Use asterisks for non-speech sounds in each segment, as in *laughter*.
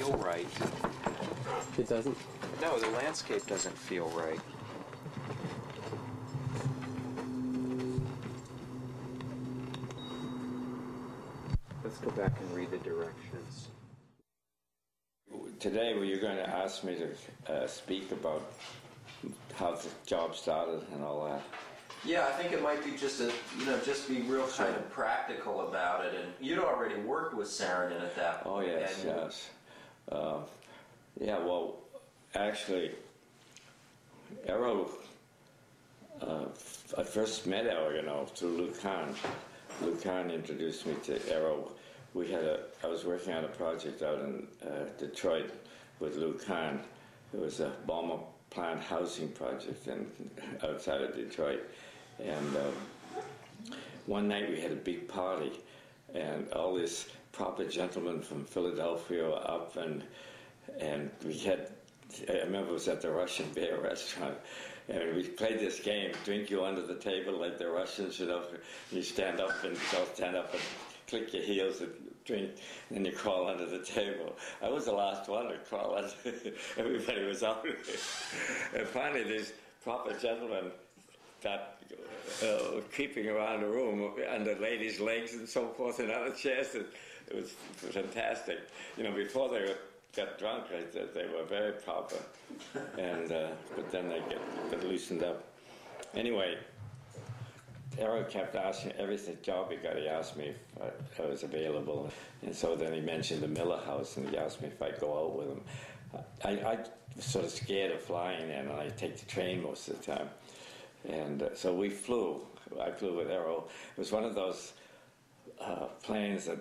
feel right. It doesn't? No, the landscape doesn't feel right. Let's go back and read the directions. Today, were you going to ask me to uh, speak about how the job started and all that? Yeah, I think it might be just a, you know, just be real kind of practical about it. And you'd already worked with Saarinen at that Oh, yes, and yes. Uh, yeah, well, actually, Eero, uh, I first met Eero, you know, through. Lou Kahn introduced me to Eero. We had a, I was working on a project out in uh, Detroit with Lou Kahn. It was a bomber plant housing project in, outside of Detroit. And um, one night we had a big party, and all these proper gentlemen from Philadelphia up, and and we had. I remember it was at the Russian Bear restaurant, and we played this game: drink you under the table like the Russians, you know. You stand up and you stand up and click your heels and drink, and then you crawl under the table. I was the last one to crawl under. *laughs* Everybody was out. and finally, these proper gentlemen got uh, creeping around the room under ladies' legs and so forth and other chairs. It, it was fantastic. You know, before they were, got drunk, said they were very proper, and uh, but then they get, loosened up. Anyway, Eric kept asking every job he got. He asked me if I, I was available, and so then he mentioned the Miller House, and he asked me if I'd go out with him. I, I was sort of scared of flying, and I take the train most of the time. And uh, so we flew. I flew with Eero. It was one of those uh, planes that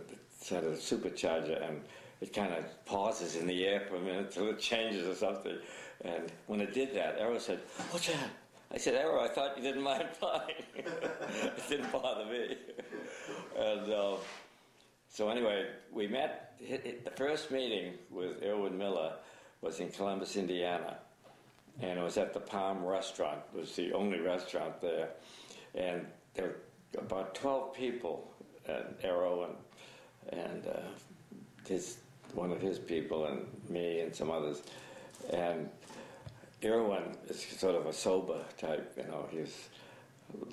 had a supercharger, and it kind of pauses in the air for a minute till it changes or something. And when it did that, Eero said, "What's that?" I said, Eero, I thought you didn't mind flying. *laughs* it didn't bother me. and uh, so anyway, we met. The first meeting with Irwin Miller was in Columbus, Indiana and it was at the Palm Restaurant. It was the only restaurant there, and there were about twelve people, and Eero and and uh, his one of his people and me and some others, and Irwin is sort of a sober type, you know. He's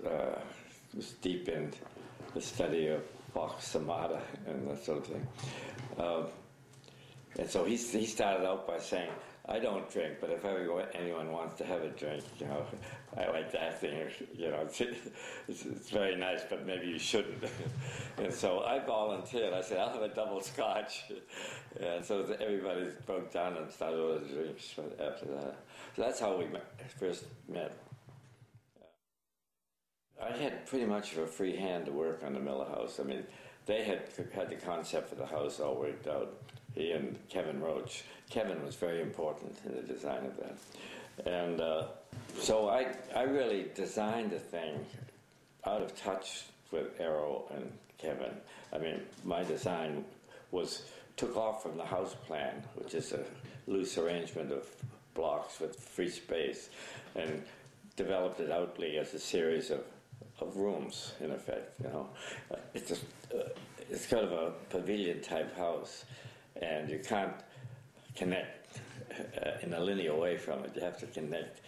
uh, was deep in the study of Bach Sonata and that sort of thing. Um, and so he, he started out by saying, I don't drink, but if anyone wants to have a drink, you know, I like that thing. You know, it's, it's, it's very nice, but maybe you shouldn't. *laughs* and so I volunteered. I said, I'll have a double scotch. *laughs* And so everybody broke down and started ordering drinks after that. So that's how we met, first met. I had pretty much of a free hand to work on the Miller House. I mean, they had had the concept for the house all worked out. And Kevin Roche. Kevin was very important in the design of that. And uh, so I, I really designed the thing out of touch with Eero and Kevin. I mean, my design was took off from the house plan, which is a loose arrangement of blocks with free space, and developed it outly as a series of, of rooms, in effect. You know, it's a, uh, it's kind of a pavilion type house, and you can't connect uh, in a linear way from it. You have to connect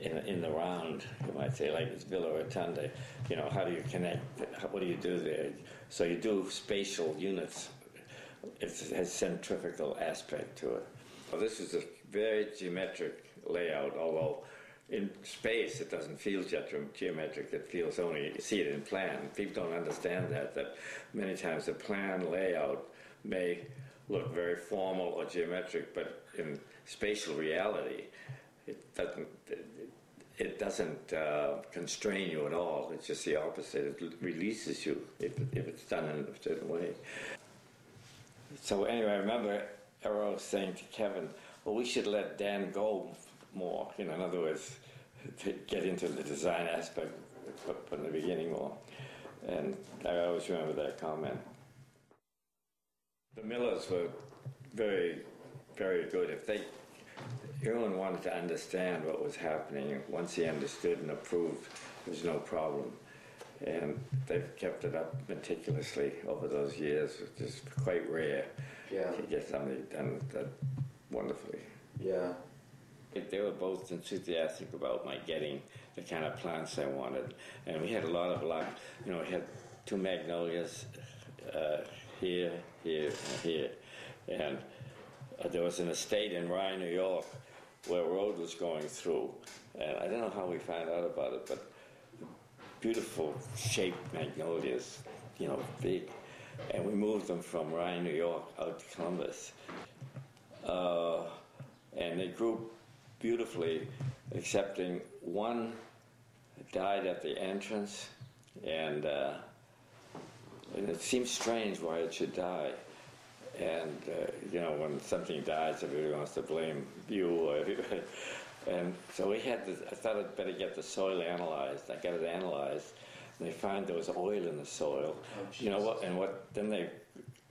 in, in the round, you might say, like it's Villa Rotunda. You know, how do you connect? What do you do there? So you do spatial units. It has centrifugal aspect to it. Well, this is a very geometric layout, although in space it doesn't feel geometric, it feels only, you see it in plan. People don't understand that, that many times the plan layout may look very formal or geometric, but in spatial reality, it doesn't. It doesn't uh, constrain you at all. It's just the opposite. It releases you if, if it's done in a certain way. So anyway, I remember Eero saying to Kevin, "Well, we should let Dan go more. You know, in other words, *laughs* to get into the design aspect from the beginning more." And I always remember that comment. The Millers were very, very good. If they, everyone wanted to understand what was happening. Once he understood and approved, there was no problem. And they've kept it up meticulously over those years, which is quite rare. Yeah. to get something done that wonderfully. Yeah. They were both enthusiastic about my getting the kind of plants I wanted, and we had a lot of luck. You know, we had two magnolias uh, here, here, and here, and uh, there was an estate in Rye, New York, where a road was going through, and I don't know how we found out about it, but beautiful shaped magnolias, you know, big, and we moved them from Rye, New York, out to Columbus. Uh, and they grew beautifully, excepting one died at the entrance, and, uh, and it seems strange why it should die. And uh, you know, when something dies, everybody wants to blame you or *laughs* everybody. And so we had this. I thought I'd better get the soil analyzed. I got it analyzed. And they found there was oil in the soil. you know what? And what? Then they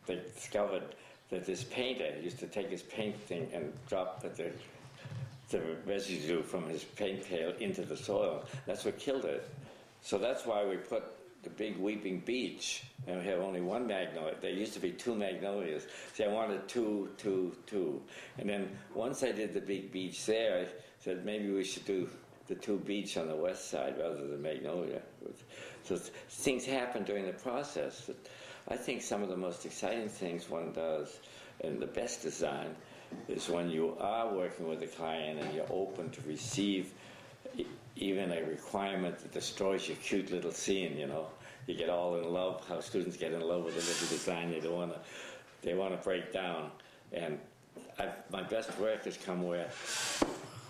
they discovered that this painter used to take his painting and drop the, the residue from his paint pail into the soil. That's what killed it. So that's why we put the big weeping beech, and we have only one magnolia. There used to be two magnolias. See, I wanted two, two, two. And then once I did the big beech there, I said maybe we should do the two beech on the west side rather than magnolia. So things happen during the process. I think some of the most exciting things one does, and the best design, is when you are working with a client and you're open to receive even a requirement that destroys your cute little scene. You know, you get all in love. How students get in love with a little design, they don't want to, they want to break down. And I've, my best work has come where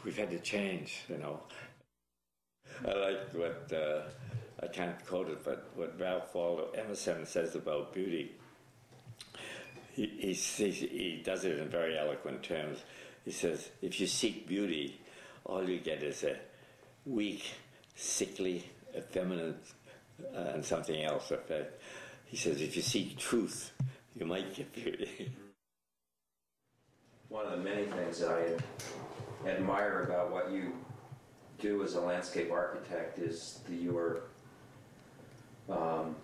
we've had to change. You know, I like what uh, I can't quote it, but what Ralph Waldo Emerson says about beauty. He, he, he does it in very eloquent terms. He says, if you seek beauty, all you get is a weak, sickly, effeminate, uh, and something else. Effect. He says, if you seek truth, you might get beauty. *laughs* One of the many things that I admire about what you do as a landscape architect is the, your um,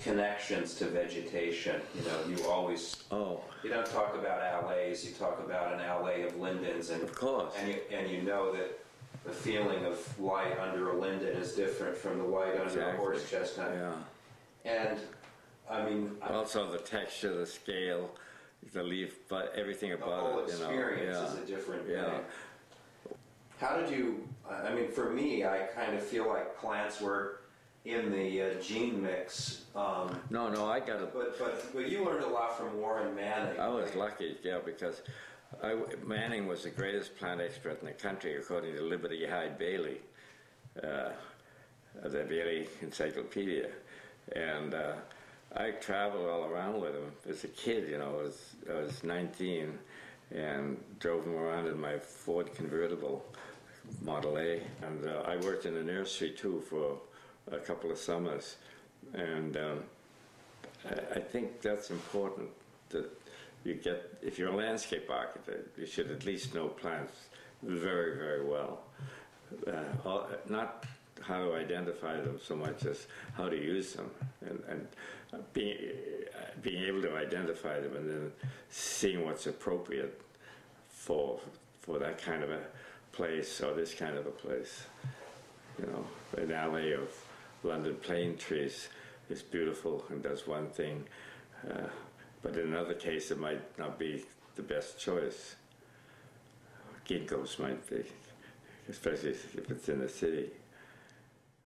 connections to vegetation. You know, you always oh, you don't talk about alleys. You talk about an alley of lindens, and Of course. and you and you know that the feeling of light under a linden is different from the light under a horse chestnut. yeah. And I mean, I- Also, the texture, the scale, the leaf, but everything the about whole it. You know, experience yeah. is a different Yeah. thing. How did you? I mean, for me, I kind of feel like plants were in the uh, gene mix. Um, No, no, I got a but but but you learned a lot from Warren Manning. I was lucky, yeah, because I, Manning was the greatest plant expert in the country, according to Liberty Hyde Bailey, uh, the Bailey Encyclopedia. And uh, I traveled all around with him as a kid, you know, I was, I was 19 and drove him around in my Ford convertible Model A. And uh, I worked in a nursery too for a couple of summers. And um, I- I think that's important that you get, if you're a landscape architect, you should at least know plants very, very well. Uh, not how to identify them so much as how to use them and, and being, being able to identify them and then seeing what's appropriate for, for that kind of a place or this kind of a place. You know, an alley of London plane trees is beautiful and does one thing, uh, but in another case it might not be the best choice. Ginkgos might be, especially if it's in the city.